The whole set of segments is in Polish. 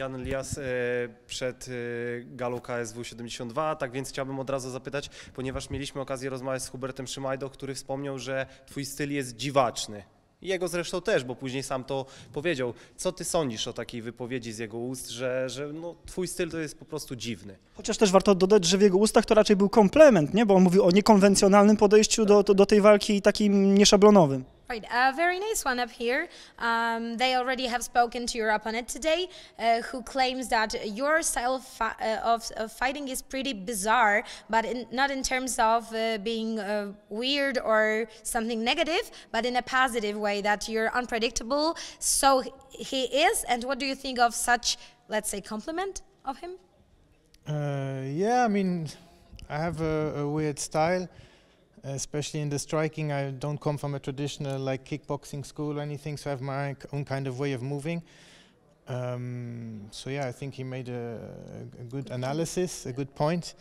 Jan Elias e, przed e, galą KSW 72, tak więc chciałbym od razu zapytać, ponieważ mieliśmy okazję rozmawiać z Hubertem Szymajdą, który wspomniał, że twój styl jest dziwaczny. Jego zresztą też, bo później sam to powiedział. Co ty sądzisz o takiej wypowiedzi z jego ust, że, że no, twój styl to jest po prostu dziwny? Chociaż też warto dodać, że w jego ustach to raczej był komplement, nie? bo on mówił o niekonwencjonalnym podejściu do, do tej walki i takim nieszablonowym. Right, a very nice one up here. Um, they already have spoken to your opponent today, uh, who claims that your style of, fi- uh, of, of fighting is pretty bizarre, but in, not in terms of uh, being uh, weird or something negative, but in a positive way, that you're unpredictable. So he is, and what do you think of such, let's say, compliment of him? Uh, yeah, I mean, I have a, a weird style, especially in the striking. I don't come from a traditional like kickboxing school or anything, so I have my own kind of way of moving. Um, so yeah, I think he made a, a good analysis, a good point.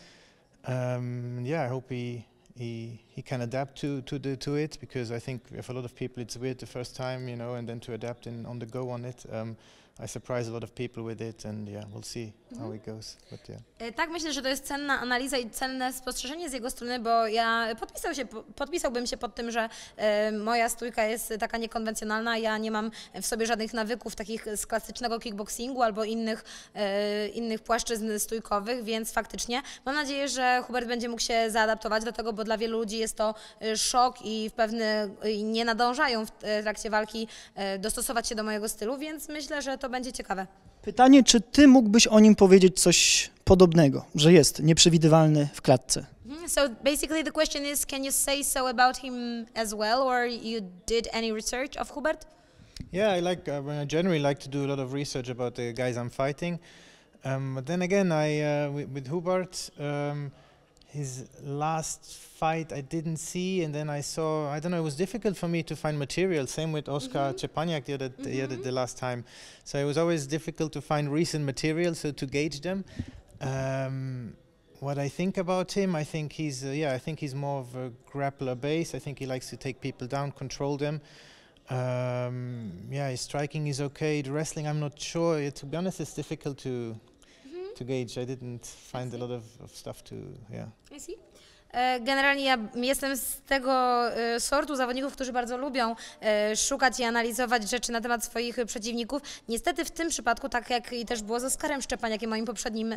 Um, yeah, I hope he. He, he can adapt to, to, the, to it because I think if a lot of people it's weird the first time, you know, and then to adapt in, on the go on it. Um, I surprise a lot of people with it, and yeah, we'll see how it goes. But yeah. E, Tak, myślę, że to jest cenna analiza i cenne spostrzeżenie z jego strony, bo ja podpisał się, po- podpisałbym się pod tym, że e, moja stójka jest taka niekonwencjonalna. Ja nie mam w sobie żadnych nawyków takich z klasycznego kickboxingu albo innych, e, innych płaszczyzn stójkowych, więc faktycznie mam nadzieję, że Hubert będzie mógł się zaadaptować do tego, bo dla wielu ludzi jest to e, szok i w pewny i nie nadążają w e, trakcie walki e, dostosować się do mojego stylu, więc myślę, że to będzie ciekawe. Pytanie, czy ty mógłbyś o nim powiedzieć coś podobnego, że jest nieprzewidywalny w klatce? Mhm, So basically, the question is, can you say so about him as well, or you did any research of Hubert? Yeah, I like. Uh, I generally like to do a lot of research about the guys I'm fighting. Um, but then again, I uh, with, with Hubert, um, his last fight I didn't see, and then I saw. I don't know. It was difficult for me to find material. Same with Oscar Czepaniak the other the, other, the last time. So it was always difficult to find recent material, so to gauge them. Um, what I think about him, I think he's uh, yeah, I think he's more of a grappler base. I think he likes to take people down, control them. Um, yeah, his striking is okay. The wrestling, I'm not sure. Yeah, to be honest, it's difficult to to gauge. I didn't find a lot of, of stuff to yeah. I see. E, Generalnie ja jestem z tego e, sortu zawodników, którzy bardzo lubią e, szukać i analizować rzeczy na temat swoich przeciwników. Niestety w tym przypadku, tak jak i też było z Oskarem Szczepaniakiem, moim poprzednim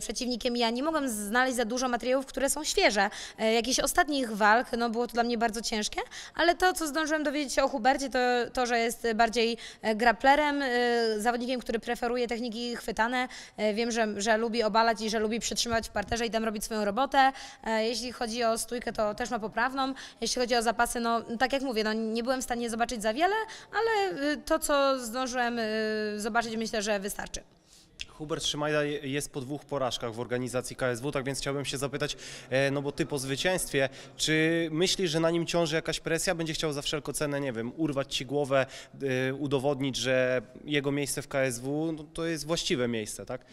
przeciwnikiem, ja nie mogłam znaleźć za dużo materiałów, które są świeże. Jakichś ostatnich walk, no było to dla mnie bardzo ciężkie, ale to, co zdążyłam dowiedzieć się o Hubercie, to to, że jest bardziej grapplerem, zawodnikiem, który preferuje techniki chwytane. Wiem, że, że lubi obalać i że lubi przytrzymywać w parterze i tam robić swoją robotę. E, Jeśli chodzi o stójkę, to też ma poprawną. Jeśli chodzi o zapasy, no tak jak mówię, no, nie byłem w stanie zobaczyć za wiele, ale y, to, co zdążyłem y, zobaczyć, myślę, że wystarczy. Hubert Szymajda je- jest po dwóch porażkach w organizacji KSW, tak więc chciałbym się zapytać, e, no bo ty po zwycięstwie, czy myślisz, że na nim ciąży jakaś presja? Będzie chciał za wszelką cenę, nie wiem, urwać ci głowę, e, udowodnić, że jego miejsce w KSW no, to jest właściwe miejsce, tak?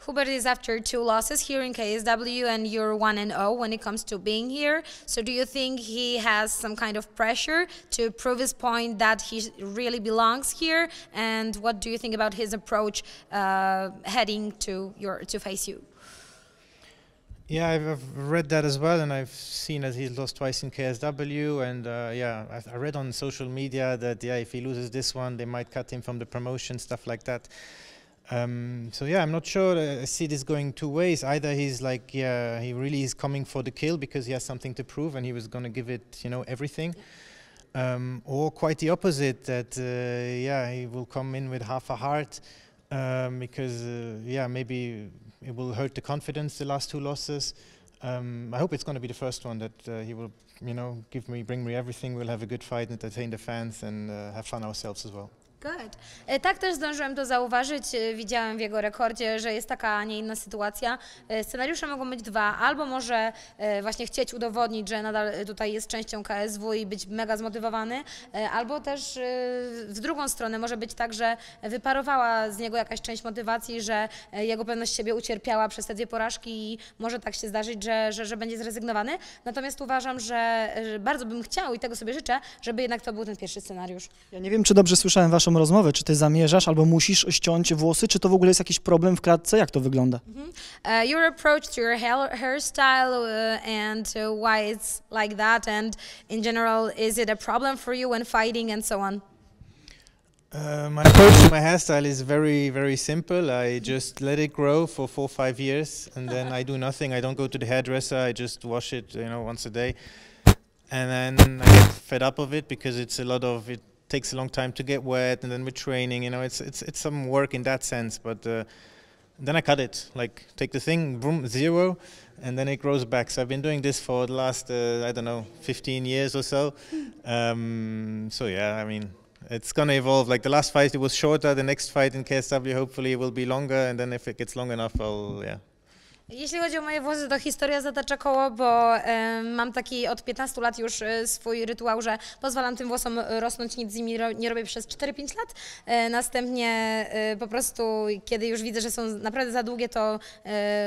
Hubert is after two losses here in KSW, and you're 1 and 0 when it comes to being here. So, do you think he has some kind of pressure to prove his point that he really belongs here? And what do you think about his approach uh, heading to your to face you? Yeah, I've, I've read that as well, and I've seen that he's lost twice in KSW. And uh, yeah, I, I read on social media that yeah, if he loses this one, they might cut him from the promotion, stuff like that. Um, so yeah, I'm not sure. I see this going two ways. Either he's like, yeah, he really is coming for the kill because he has something to prove, and he was going to give it, you know, everything. Um, or quite the opposite. That uh, yeah, he will come in with half a heart um, because uh, yeah, maybe it will hurt the confidence the last two losses. Um, I hope it's going to be the first one that uh, he will, you know, give me, bring me everything. We'll have a good fight, entertain the fans, and uh, have fun ourselves as well. Good. E, Tak też zdążyłem to zauważyć. E, Widziałem w jego rekordzie, że jest taka, a nie inna sytuacja. E, Scenariusze mogą być dwa. Albo może właśnie chcieć udowodnić, że nadal tutaj jest częścią KSW i być mega zmotywowany, albo też w drugą stronę może być tak, że wyparowała z niego jakaś część motywacji, że jego pewność siebie ucierpiała przez te dwie porażki i może tak się zdarzyć, że, że, że będzie zrezygnowany. Natomiast uważam, że, bardzo bym chciał i tego sobie życzę, żeby jednak to był ten pierwszy scenariusz. Ja nie wiem, czy dobrze słyszałem wasze naszą rozmowę. Czy ty zamierzasz albo musisz ściąć włosy? Czy to w ogóle jest jakiś problem w klatce? Jak to wygląda? Uh, your approach to your hair, hairstyle uh, and uh, why it's like that, and in general, is it a problem for you when fighting and so on? Uh, my approach to my hairstyle is very, very simple. I just let it grow for four, five years, and then I do nothing. I don't go to the hairdresser. I just wash it, you know, once a day, and then I get fed up of it because it's a lot of it takes a long time to get wet, and then with training, you know, it's it's it's some work in that sense. But uh, then I cut it, like take the thing, boom, zero, and then it grows back. So I've been doing this for the last, uh, I don't know, 15 years or so. Um, so yeah, I mean, it's gonna evolve. Like the last fight, it was shorter. The next fight in KSW, hopefully, will be longer. And then if it gets long enough, I'll yeah. Jeśli chodzi o moje włosy, to historia zatacza koło, bo mam taki od 15 lat już e, swój rytuał, że pozwalam tym włosom rosnąć, nic z nimi ro, nie robię przez 4-5 lat. E, następnie e, po prostu, kiedy już widzę, że są naprawdę za długie, to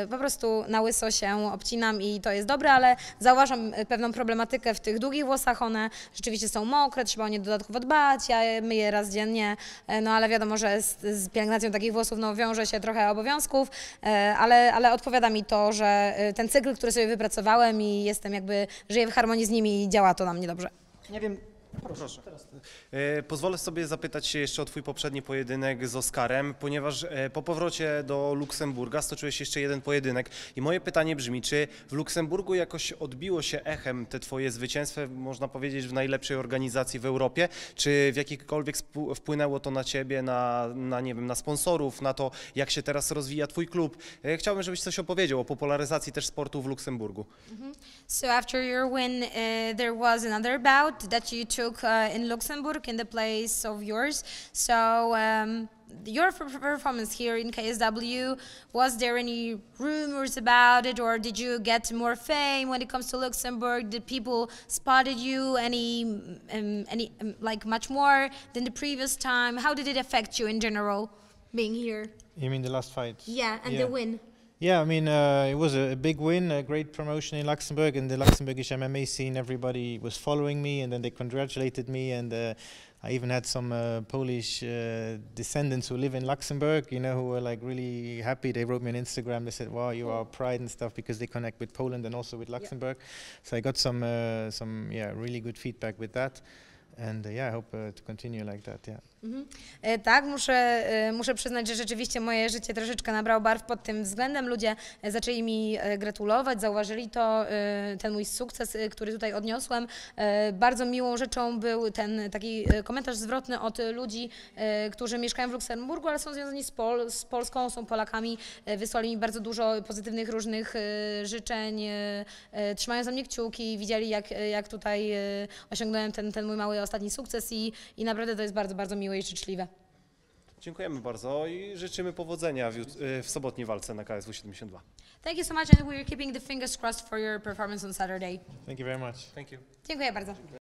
po prostu na łyso się obcinam i to jest dobre, ale zauważam pewną problematykę w tych długich włosach. One rzeczywiście są mokre, trzeba o nie dodatkowo dbać. Ja myję raz dziennie, no ale wiadomo, że z, z pielęgnacją takich włosów no, wiąże się trochę obowiązków, ale, ale odpowiada mi to, że e, ten cykl, który sobie wypracowałem i jestem jakby, żyję w harmonii z nimi i działa to na mnie dobrze. Nie wiem. Proszę. E, Pozwolę sobie zapytać się jeszcze o Twój poprzedni pojedynek z Oskarem, ponieważ e, po powrocie do Luksemburga stoczyłeś jeszcze jeden pojedynek. I moje pytanie brzmi, czy w Luksemburgu jakoś odbiło się echem te Twoje zwycięstwa, można powiedzieć, w najlepszej organizacji w Europie? Czy w jakikolwiek wpłynęło to na Ciebie, na, na, nie wiem, na sponsorów, na to, jak się teraz rozwija Twój klub? E, Chciałbym, żebyś coś opowiedział o popularyzacji też sportu w Luksemburgu. So after your win, uh, there was another bout that you took uh, in Luxembourg in the place of yours. So um, your performance here in KSW, was there any rumors about it, or did you get more fame when it comes to Luxembourg? Did people spotted you any, um, any um, like much more than the previous time? How did it affect you in general, being here? You mean the last fight? Yeah, and Yeah. the win. Yeah, I mean, uh, it was a, a big win, a great promotion in Luxembourg, and the Luxembourgish MMA scene. Everybody was following me, and then they congratulated me, and uh, I even had some uh, Polish uh, descendants who live in Luxembourg, you know, who were like really happy. They wrote me on Instagram. They said, "Wow, you are pride and stuff," because they connect with Poland and also with Luxembourg. So I got some, uh, some, yeah, really good feedback with that, and uh, yeah, I hope uh, to continue like that. Yeah. Mhm. E, Tak, muszę, e, muszę przyznać, że rzeczywiście moje życie troszeczkę nabrało barw pod tym względem. Ludzie e, zaczęli mi gratulować, zauważyli to, ten mój sukces, który tutaj odniosłem. Bardzo miłą rzeczą był ten taki komentarz zwrotny od ludzi, którzy mieszkają w Luksemburgu, ale są związani z, Pol z Polską, są Polakami. Wysłali mi bardzo dużo pozytywnych różnych życzeń, trzymają za mnie kciuki, widzieli jak, jak tutaj osiągnąłem ten, ten mój mały ostatni sukces i, i naprawdę to jest bardzo, bardzo miłe i życzliwe. Dziękujemy bardzo i życzymy powodzenia w, jut- e, w sobotniej walce na KSW 72. Thank you so much and we're keeping the fingers crossed for your performance on Saturday. Thank you very much. Thank you. Dziękuję bardzo.